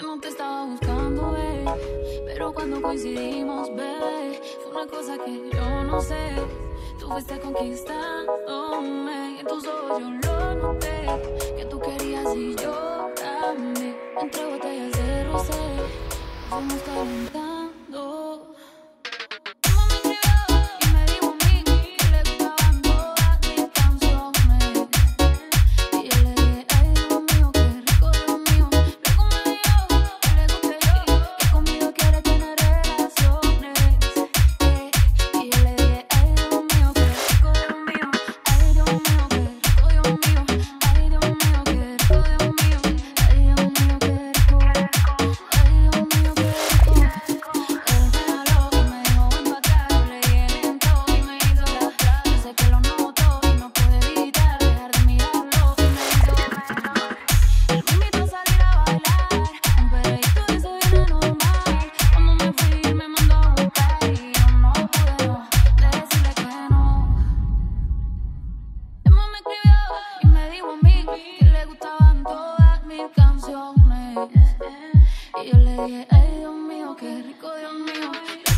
Yo no te estaba buscando, eh, pero cuando coincidimos, bebé, fue una cosa que yo no sé. Tú fuiste conquistándome, y en tus ojos yo lo noté, que tú querías y yo también. Entre botellas de rosé, fuimos calentando. Y yo le dije, ay Dios mío, qué rico Dios mío.